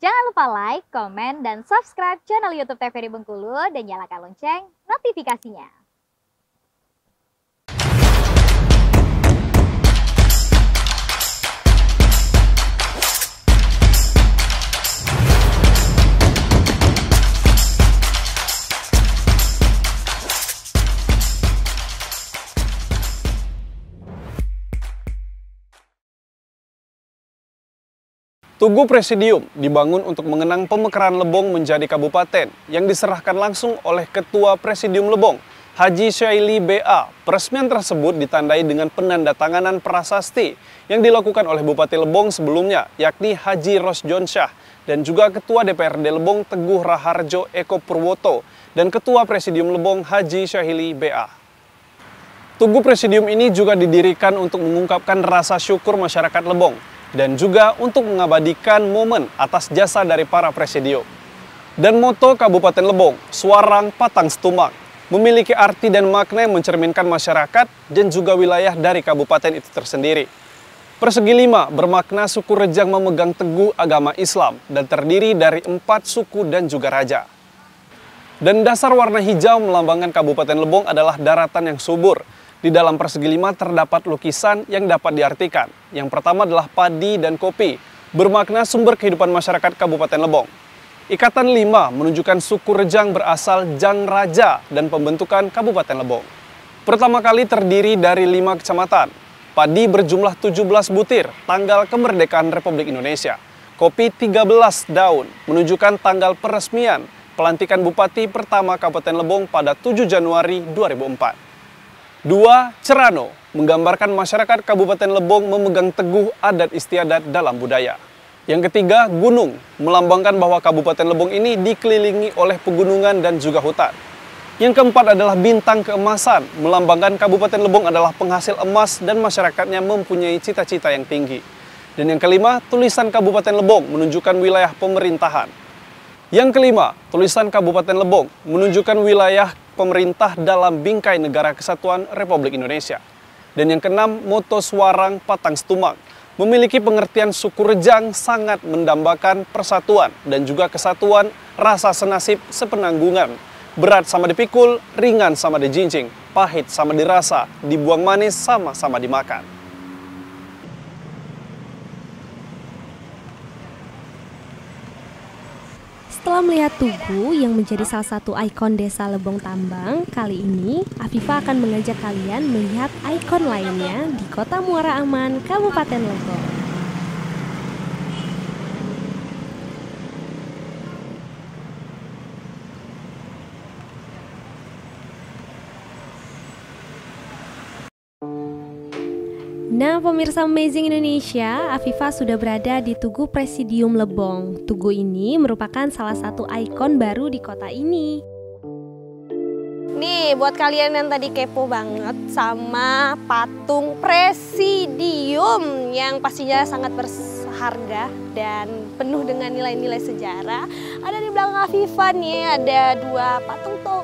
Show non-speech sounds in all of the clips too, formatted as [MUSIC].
Jangan lupa like, komen, dan subscribe channel YouTube TVRI Bengkulu dan nyalakan lonceng notifikasinya. Tugu Presidium dibangun untuk mengenang pemekaran Lebong menjadi kabupaten yang diserahkan langsung oleh Ketua Presidium Lebong, Haji Syaili BA. Peresmian tersebut ditandai dengan penandatanganan prasasti yang dilakukan oleh Bupati Lebong sebelumnya, yakni Haji Rosjon Syah dan juga Ketua DPRD Lebong Teguh Raharjo Eko Purwoto dan Ketua Presidium Lebong Haji Syahili BA. Tugu Presidium ini juga didirikan untuk mengungkapkan rasa syukur masyarakat Lebong dan juga untuk mengabadikan momen atas jasa dari para presidium. Dan moto Kabupaten Lebong, Suarang Patang Setumang, memiliki arti dan makna yang mencerminkan masyarakat dan juga wilayah dari kabupaten itu tersendiri. Persegi lima bermakna suku Rejang memegang teguh agama Islam dan terdiri dari empat suku dan juga raja. Dan dasar warna hijau melambangkan Kabupaten Lebong adalah daratan yang subur, di dalam persegi lima terdapat lukisan yang dapat diartikan. Yang pertama adalah padi dan kopi, bermakna sumber kehidupan masyarakat Kabupaten Lebong. Ikatan lima menunjukkan suku Rejang berasal Jang Raja dan pembentukan Kabupaten Lebong. Pertama kali terdiri dari lima kecamatan. Padi berjumlah 17 butir, tanggal kemerdekaan Republik Indonesia. Kopi 13 daun, menunjukkan tanggal peresmian pelantikan Bupati pertama Kabupaten Lebong pada 7 Januari 2004. Dua, Cerano, menggambarkan masyarakat Kabupaten Lebong memegang teguh adat istiadat dalam budaya. Yang ketiga, gunung, melambangkan bahwa Kabupaten Lebong ini dikelilingi oleh pegunungan dan juga hutan. Yang keempat adalah bintang keemasan, melambangkan Kabupaten Lebong adalah penghasil emas dan masyarakatnya mempunyai cita-cita yang tinggi. Dan yang kelima, tulisan Kabupaten Lebong menunjukkan wilayah pemerintahan. Yang kelima, tulisan Kabupaten Lebong menunjukkan wilayah pemerintah dalam bingkai negara kesatuan Republik Indonesia. Dan yang keenam, moto Suarang Patang Setumang memiliki pengertian suku Rejang sangat mendambakan persatuan dan juga kesatuan rasa senasib sepenanggungan. Berat sama dipikul, ringan sama dijinjing, pahit sama dirasa, dibuang manis sama-sama dimakan. Setelah melihat Tugu yang menjadi salah satu ikon desa Lebong Tambang, kali ini Afifa akan mengajak kalian melihat ikon lainnya di Kota Muara Aman, Kabupaten Lebong. Nah, pemirsa Amazing Indonesia, Afifa sudah berada di Tugu Presidium Lebong. Tugu ini merupakan salah satu ikon baru di kota ini. Nih, buat kalian yang tadi kepo banget sama patung Presidium yang pastinya sangat berharga dan penuh dengan nilai-nilai sejarah. Ada di belakang Afifa nih, ada dua patung tuh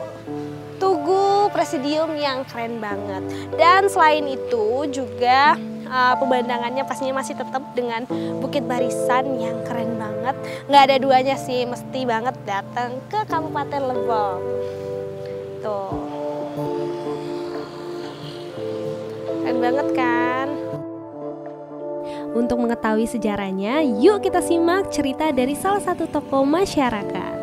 Presidium yang keren banget. Dan selain itu juga uh, pemandangannya pastinya masih tetap dengan Bukit Barisan yang keren banget. Nggak ada duanya sih, mesti banget datang ke Kabupaten Lebong. Tuh. Keren banget kan? Untuk mengetahui sejarahnya, yuk kita simak cerita dari salah satu tokoh masyarakat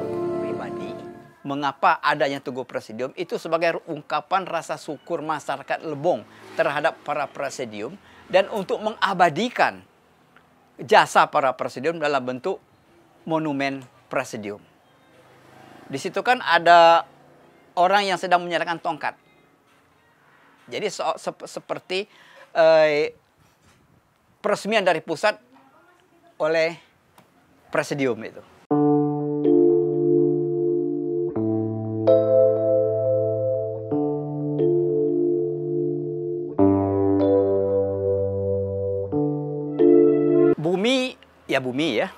mengapa adanya Tugu Presidium itu sebagai ungkapan rasa syukur masyarakat Lebong terhadap para presidium dan untuk mengabadikan jasa para presidium dalam bentuk monumen presidium. Di situ kan ada orang yang sedang menyerahkan tongkat. Jadi so, se seperti eh, peresmian dari pusat oleh presidium itu. Ya bumi ya.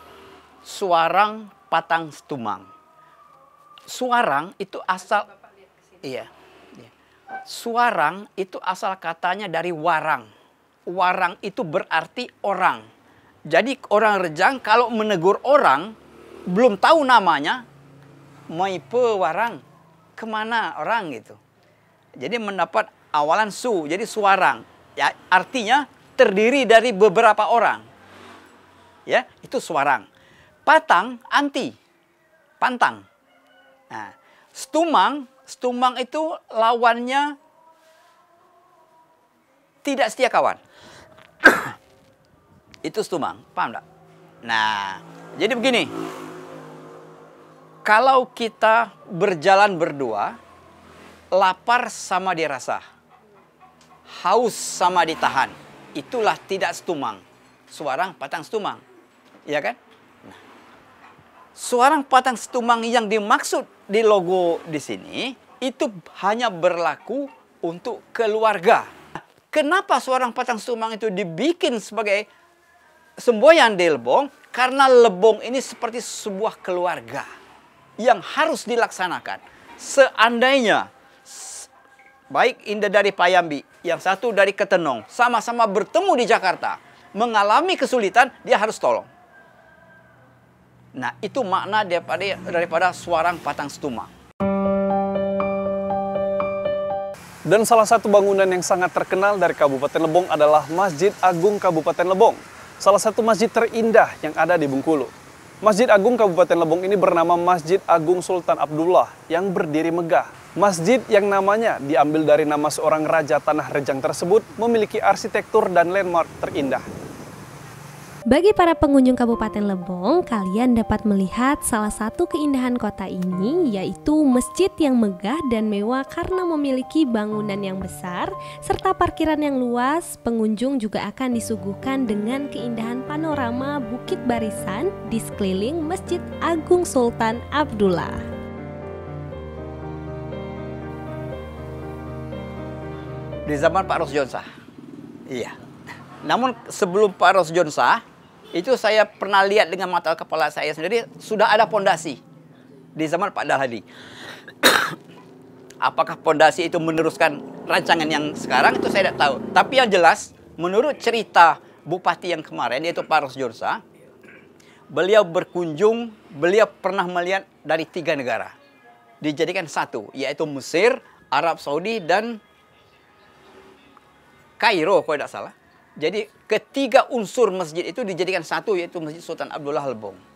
Suarang patang setumang. Suarang itu asal iya, iya. Suarang itu asal katanya dari warang. Warang itu berarti orang. Jadi orang Rejang kalau menegur orang belum tahu namanya, Moipe warang, ke mana orang gitu. Jadi mendapat awalan su, jadi suarang. Ya, artinya terdiri dari beberapa orang. Ya, itu suarang. Patang, anti. Pantang. Nah, stumang, stumang itu lawannya tidak setia kawan. [COUGHS] itu stumang, paham tak? Nah, jadi begini. Kalau kita berjalan berdua, lapar sama dirasa, haus sama ditahan, itulah tidak stumang. Suarang patang stumang. Iya kan? Nah, suarang patang stumang yang dimaksud di logo di sini itu hanya berlaku untuk keluarga. Kenapa suarang patang stumang itu dibikin sebagai semboyan di lebong? Karena lebong ini seperti sebuah keluarga yang harus dilaksanakan. Seandainya baik Indah dari Payambi, yang satu dari Ketenong, sama-sama bertemu di Jakarta, mengalami kesulitan, dia harus tolong. Nah, itu makna daripada, daripada suarang patang stuma. Dan salah satu bangunan yang sangat terkenal dari Kabupaten Lebong adalah Masjid Agung Kabupaten Lebong. Salah satu masjid terindah yang ada di Bengkulu. Masjid Agung Kabupaten Lebong ini bernama Masjid Agung Sultan Abdullah yang berdiri megah. Masjid yang namanya diambil dari nama seorang raja tanah Rejang tersebut memiliki arsitektur dan landmark terindah. Bagi para pengunjung Kabupaten Lebong, kalian dapat melihat salah satu keindahan kota ini yaitu masjid yang megah dan mewah karena memiliki bangunan yang besar serta parkiran yang luas. Pengunjung juga akan disuguhkan dengan keindahan panorama Bukit Barisan di sekeliling Masjid Agung Sultan Abdullah. Di zaman Pak Rosjonsah. Iya. Namun sebelum Pak Rosjonsah, itu saya pernah lihat dengan mata kepala saya sendiri sudah ada pondasi di zaman Pak Dahadi. [COUGHS] Apakah pondasi itu meneruskan rancangan yang sekarang itu saya tidak tahu. Tapi yang jelas menurut cerita bupati yang kemarin yaitu Pak Rosjorsa, beliau berkunjung, beliau pernah melihat dari tiga negara. Dijadikan satu, yaitu Mesir, Arab Saudi, dan Kairo kalau tidak salah. Jadi ketiga unsur masjid itu dijadikan satu yaitu Masjid Sultan Abdullah Lebong.